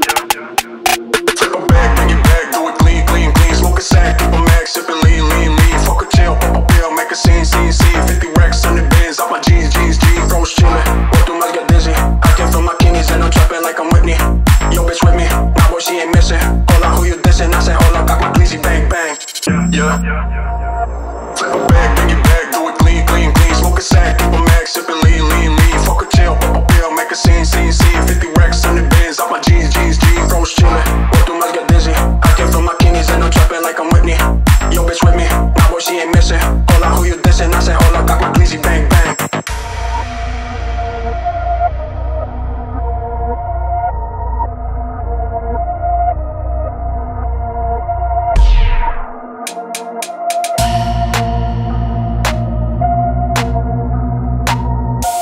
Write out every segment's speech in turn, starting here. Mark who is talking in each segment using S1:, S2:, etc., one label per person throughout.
S1: yeah. Flip a bag, bring it back, do it clean, clean, clean. Smoke a sack, keep max, lean, lean, lean. Fuck a chill, pop a pill, make a scene, scene, scene. 50 racks on the bins, my jeans, jeans, jeans. Dizzy. I can feel my kidneys and I'm trapping like I'm Whitney. Yo, bitch with me, my boy, she ain't missing. Hold up, who you dissing? I said, hold up, got my glizzy, bang, bang. Yeah. Flip a bag, bring it back, bang, bang.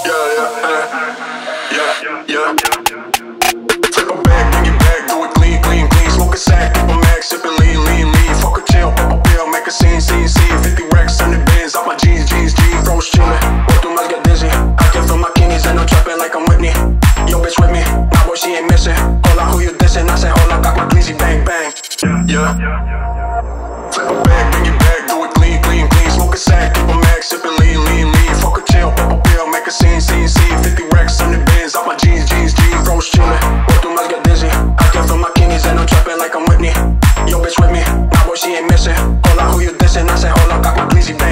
S1: Yeah, yeah, yeah, yeah. Flip I'm trapping like I'm Whitney. Yo, bitch with me. Nah, boy, she ain't missing. Hola, who you dissing? I said, hola, got my glizzy, bang, bang. Yeah. yeah. Flip a bag, bring it back, do it clean, clean, clean. Smoke a sack, keep a max, sipping lean, lean, lean. Fuck a chill, pop a pill, make a scene, scene, scene. 50 racks hundred the bins, off my jeans, jeans, jeans. Bro, chillin', work too much, get dizzy. I can't feel my kidneys and I'm trapping like I'm Whitney. Yo, bitch with me. Nah, boy, she ain't missing. Hola, who you dissing? I said, hola, got my glizzy, bang.